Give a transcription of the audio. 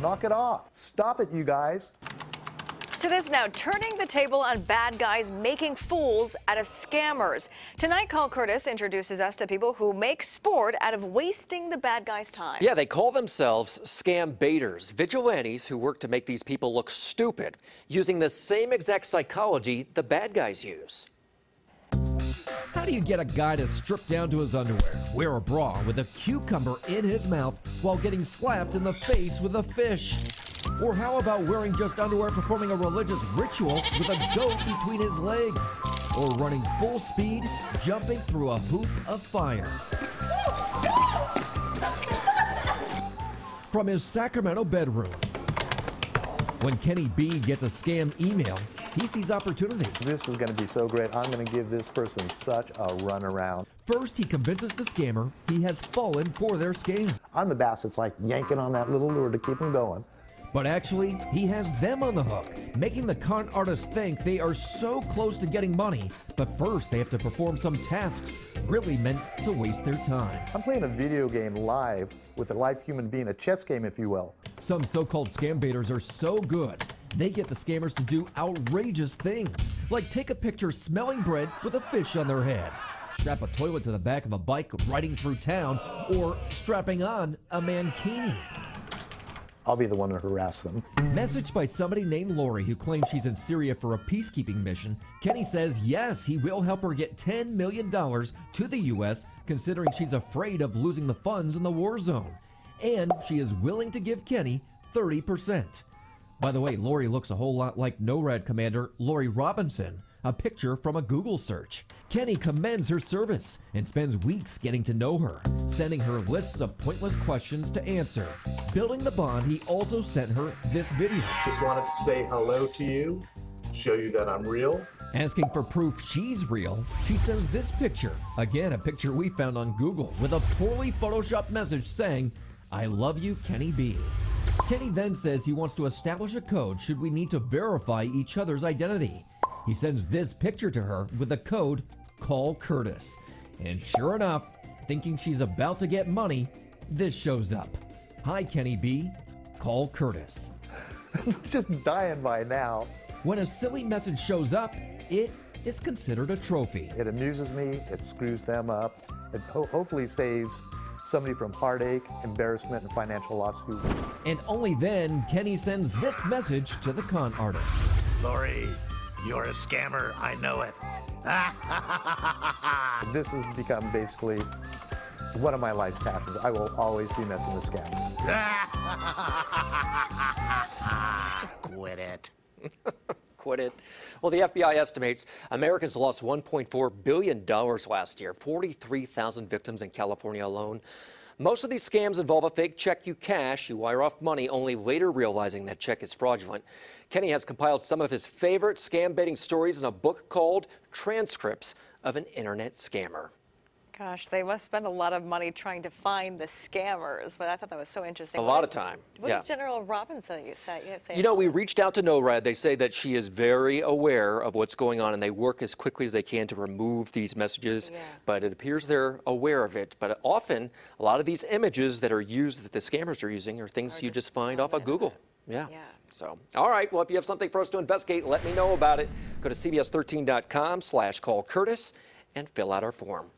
Knock it off. Stop it, you guys. To this now, turning the table on bad guys making fools out of scammers. Tonight, Call Kurtis introduces us to people who make sport out of wasting the bad guys' time. Yeah, they call themselves scam baiters, vigilantes who work to make these people look stupid, using the same exact psychology the bad guys use. How do you get a guy to strip down to his underwear, wear a bra with a cucumber in his mouth while getting slapped in the face with a fish? Or how about wearing just underwear performing a religious ritual with a goat between his legs? Or running full speed, jumping through a hoop of fire? From his Sacramento bedroom. When Kenny B gets a scam email, he sees opportunity. This is going to be so great. I'm going to give this person such a runaround. First, he convinces the scammer he has fallen for their scam. I'm the bass that's like yanking on that little lure to keep him going. But actually, he has them on the hook, making the con artist think they are so close to getting money. But first, they have to perform some tasks really meant to waste their time. I'm playing a video game live with a live human being, a chess game, if you will. Some so called scam baiters are so good, they get the scammers to do outrageous things, like take a picture smelling bread with a fish on their head, strap a toilet to the back of a bike riding through town, or strapping on a mankini. I'll be the one to harass them. Messaged by somebody named Lori who claims she's in Syria for a peacekeeping mission, Kenny says yes, he will help her get $10 million to the U.S., considering she's afraid of losing the funds in the war zone. And she is willing to give Kenny 30%. By the way, Lori looks a whole lot like NORAD commander Lori Robinson, a picture from a Google search. Kenny commends her service and spends weeks getting to know her, sending her lists of pointless questions to answer. Building the bond, he also sent her this video. Just wanted to say hello to you, show you that I'm real. Asking for proof she's real, she sends this picture. Again, a picture we found on Google with a poorly photoshopped message saying, I love you, Kenny B. Kenny then says he wants to establish a code should we need to verify each other's identity. He sends this picture to her with the code Call Kurtis. And sure enough, thinking she's about to get money, this shows up. Hi, Kenny B. Call Kurtis. Just dying by now. When a silly message shows up, it is considered a trophy. It amuses me, it screws them up, it ho- hopefully saves somebody from heartache, embarrassment, and financial loss who. And only then Kenny sends this message to the con artist. Lori, you're a scammer. I know it. This has become basically one of my life's passions. I will always be messing with scammers. Quit it. Quit it. Well, the FBI estimates Americans lost $1.4 billion last year, 43,000 victims in California alone. Most of these scams involve a fake check you cash, you wire off money, only later realizing that check is fraudulent. Kenny has compiled some of his favorite scam baiting stories in a book called Transcripts of an Internet Scammer. Gosh, they must spend a lot of money trying to find the scammers, but I thought that was so interesting. A What lot did- of time, What yeah. did General Robinson you say? You, say You know, we reached out to NORAD. They say that she is very aware of what's going on and they work as quickly as they can to remove these messages. Yeah. But it appears they're aware of it. But often, a lot of these images that are used, that the scammers are using, are things Are you just just find off of Google. Yeah. Yeah. So, all right. Well, if you have something for us to investigate, let me know about it. Go to cbs13.com slash call Kurtis and fill out our form.